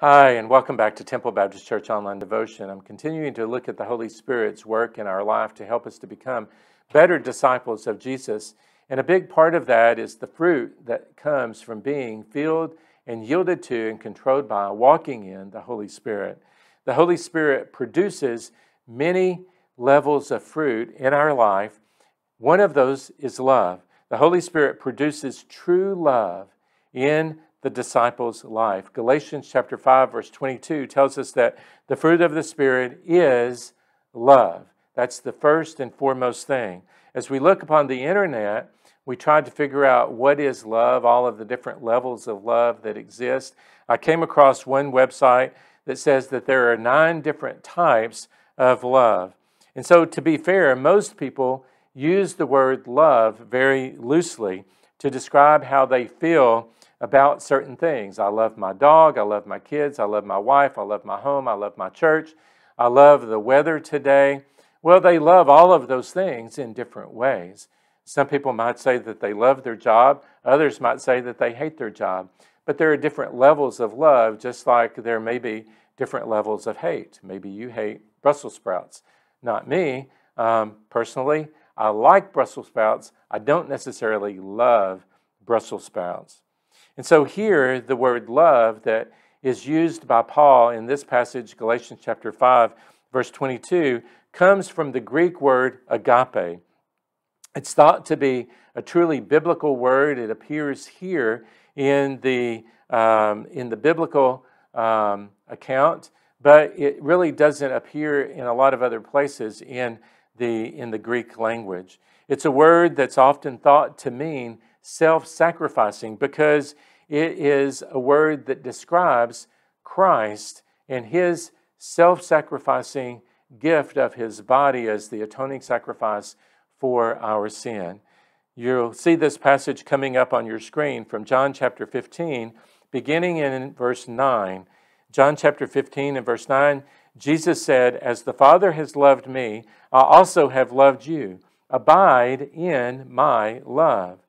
Hi, and welcome back to Temple Baptist Church Online Devotion. I'm continuing to look at the Holy Spirit's work in our life to help us to become better disciples of Jesus. And a big part of that is the fruit that comes from being filled and yielded to and controlled by walking in the Holy Spirit. The Holy Spirit produces many levels of fruit in our life. One of those is love. The Holy Spirit produces true love in the disciples' life. Galatians chapter 5 verse 22 tells us that the fruit of the spirit is love. That's the first and foremost thing. As we look upon the internet, we tried to figure out what is love, all of the different levels of love that exist. I came across one website that says that there are nine different types of love. And so, to be fair, most people use the word love very loosely to describe how they feel about certain things. I love my dog, I love my kids, I love my wife, I love my home, I love my church, I love the weather today. Well, they love all of those things in different ways. Some people might say that they love their job, others might say that they hate their job. But there are different levels of love, just like there may be different levels of hate. Maybe you hate Brussels sprouts. Not me. Um, personally, I like Brussels sprouts. I don't necessarily love Brussels sprouts. And so here, the word love that is used by Paul in this passage, Galatians chapter 5, verse 22, comes from the Greek word agape. It's thought to be a truly biblical word. It appears here in the, um, in the biblical um, account, but it really doesn't appear in a lot of other places in the, in the Greek language. It's a word that's often thought to mean self sacrificing because it is a word that describes Christ and his self sacrificing gift of his body as the atoning sacrifice for our sin. You'll see this passage coming up on your screen from John chapter 15, beginning in verse 9. John chapter 15 and verse 9, Jesus said, As the Father has loved me, I also have loved you. Abide in my love.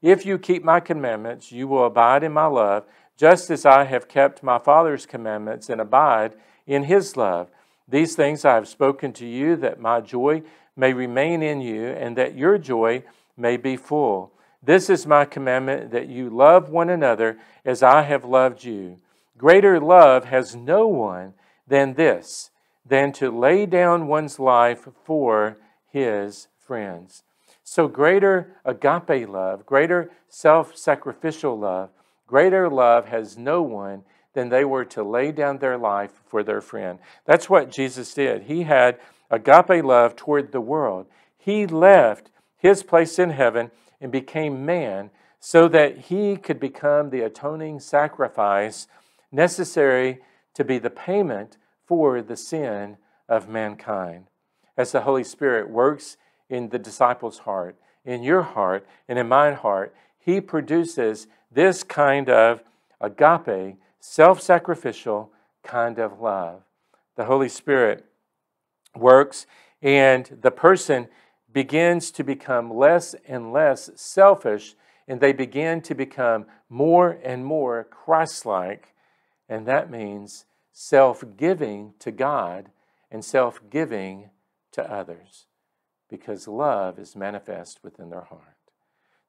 If you keep my commandments, you will abide in my love, just as I have kept my Father's commandments and abide in his love. These things I have spoken to you, that my joy may remain in you, and that your joy may be full. This is my commandment, that you love one another as I have loved you. Greater love has no one than this, than to lay down one's life for his friends. So, greater agape love, greater self sacrificial love, greater love has no one than they were to lay down their life for their friend. That's what Jesus did. He had agape love toward the world. He left his place in heaven and became man so that he could become the atoning sacrifice necessary to be the payment for the sin of mankind. As the Holy Spirit works in the disciple's heart, in your heart, and in my heart, he produces this kind of agape, self sacrificial kind of love. The Holy Spirit works, and the person begins to become less and less selfish, and they begin to become more and more Christ like. And that means self giving to God and self giving to others because love is manifest within their heart.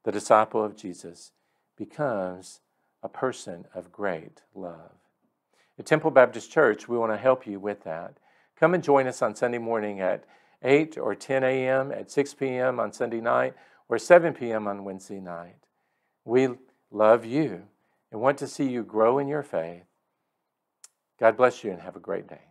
The disciple of Jesus becomes a person of great love. At Temple Baptist Church, we want to help you with that. Come and join us on Sunday morning at 8 or 10 a.m., at 6 p.m. on Sunday night, or 7 p.m. on Wednesday night. We love you and want to see you grow in your faith. God bless you and have a great day.